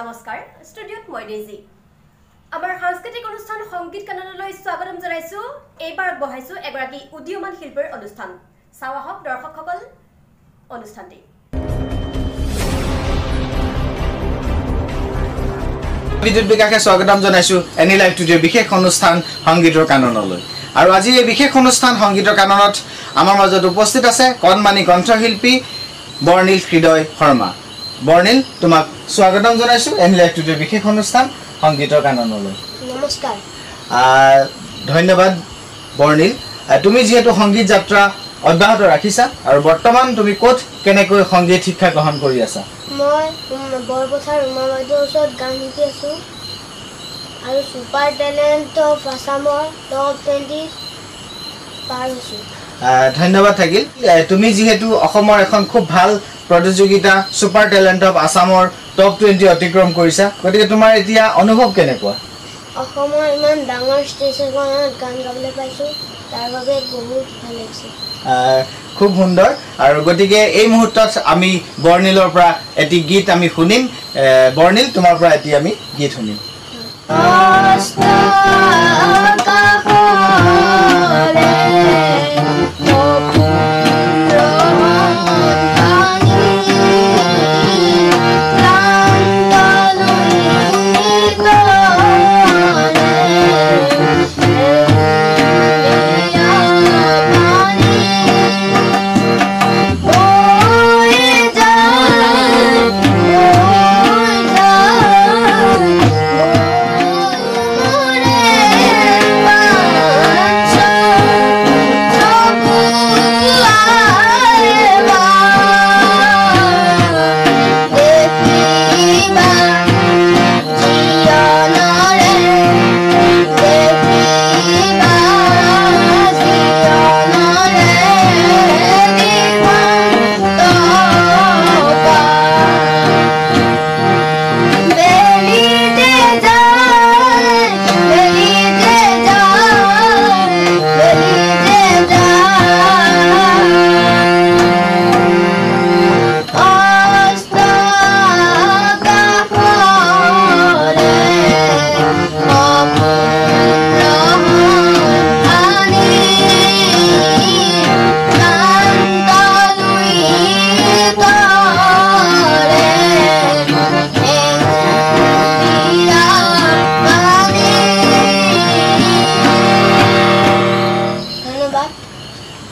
নমস্কাৰ ষ্টুডিঅ'ত মই ডেইজি। আমাৰ সাংস্কৃতিক অনুষ্ঠান সংগীত কাননলৈ স্বাগতম জনাইছোঁ। এইবাৰ আগবঢ়াইছোঁ এগৰাকী উদীয়মান শিল্পীৰ অনুষ্ঠান। চাওঁ আহক দৰ্শকসকল অনুষ্ঠানটি। বিদ্যুৎ বিকাশে স্বাগতম জনাইছো এনি লাইভ টুডিঅ'ৰ বিশেষ অনুষ্ঠান সংগীতৰ কাননলৈ। আৰু আজি এই বিশেষ অনুষ্ঠান সংগীতৰ কাননত আমাৰ মাজত উপস্থিত আছে কণমানি কণ্ঠশিল্পী বৰ্ণিল হৃদয় শৰ্মা। বৰ্ণিল তোমাক স্বাগতম জনাইছো এনি লাইভ টুডিঅ'ৰ বিশেষ অনুষ্ঠান সংগীতৰ কাননলৈ। নমস্কাৰ। ধন্যবাদ বৰ্ণিল। তুমি যিহেতু সংগীত যাত্ৰা অব্যাহত ৰাখিছা আৰু বৰ্তমান তুমি ক'ত কেনেকৈ সংগীত শিক্ষা গ্ৰহণ কৰি আছা? মই বৰপথাৰ উমা বাইদেউৰ ওচৰত গান শিকি আছোঁ। আৰু ছুপাৰ টেলেণ্ট অফ আছামৰ টপ টুৱেণ্টি পাৰ হৈছোঁ। ধন্যবাদ থাকিল। তুমি যিহেতু অসমৰ এখন খুব ভাল প্ৰতিযোগিতা ছুপাৰ টেলেণ্ট অফ আছামৰ টপ টুৱেণ্টি অতিক্ৰম কৰিছা গতিকে তোমাৰ এতিয়া অনুভৱ কেনেকুৱা? অসমৰ ইমান ডাঙৰ ষ্টেজ এখনত গান গাবলৈ পাইছোঁ তাৰ বাবে বহুত ভাল লাগিছে। খুব সুন্দৰ। আৰু গতিকে এই মুহূৰ্তত আমি বৰ্ণিলৰ পৰা এটি গীত আমি শুনিম। বৰ্ণিল তোমাৰ পৰা এটি আমি গীত শুনিম।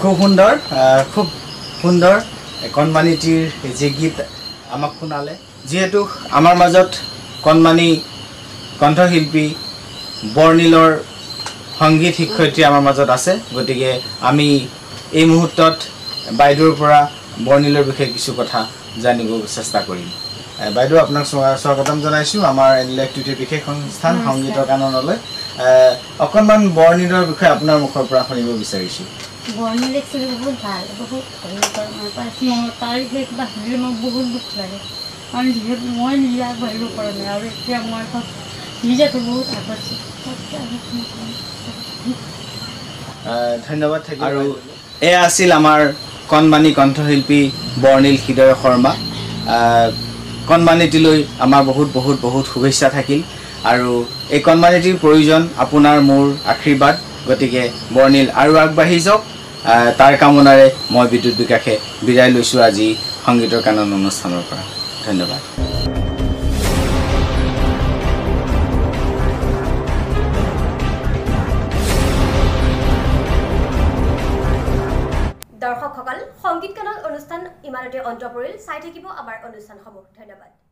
খুব সুন্দৰ খুব সুন্দৰ কণমানিটিৰ যি গীত আমাক শুনালে। যিহেতু আমাৰ মাজত কণমানি কণ্ঠশিল্পী বৰ্ণিলৰ সংগীত শিক্ষয়িত্ৰী আমাৰ মাজত আছে। গতিকে আমি এই মুহূৰ্তত বাইদেউৰ পৰা বৰ্ণিলৰ বিষয়ে কিছু কথা জানিব চেষ্টা কৰিম। বাইদেউ আপোনাক স্বা- স্বাগতম জনাইছোঁ আমাৰ ইলেক্ট্ৰিটিৰ বিশেষ অনুষ্ঠান সংগীতৰ কাননলৈ। অকণমান বৰ্ণিলৰ বিষয়ে আপোনাৰ মুখৰ পৰা শুনিব বিচাৰিছোঁ। বৰ্ণিল একচুৱেলি বহুত ভাল বহুত মই পাইছোঁ মই সুধিলে মোক বহুত দুখ লাগে। কাৰণ যিহেতু মই নিজে আগবাঢ়িব পৰা নাই আৰু এতিয়া মই এখন বহুত আগবাঢ়িছোঁ। ধন্যবাদ থাকিল আৰু এয়া আছিল আমাৰ কণমানি কণ্ঠশিল্পী বৰ্ণিল হৃদয় শৰ্মা। কণমানিটিলৈ আমাৰ বহুত বহুত বহুত শুভেচ্ছা থাকিল। আৰু এই কণমানিটিৰ প্ৰয়োজন আপোনাৰ মোৰ আশীৰ্বাদ। গতিকে বৰ্ণিল আৰু আগবাঢ়ি যাওক। তাৰ কামনাৰে মই বিদ্যুৎ বিকাশে বিদায় লৈছোঁ আজি সংগীতৰ কানন অনুষ্ঠানৰ পৰা। ধন্যবাদ। দৰ্শকসকল সংগীত কানন অনুষ্ঠান ইমানতে অন্ত পৰিল। চাই থাকিব আমাৰ অনুষ্ঠানসমূহ। ধন্যবাদ।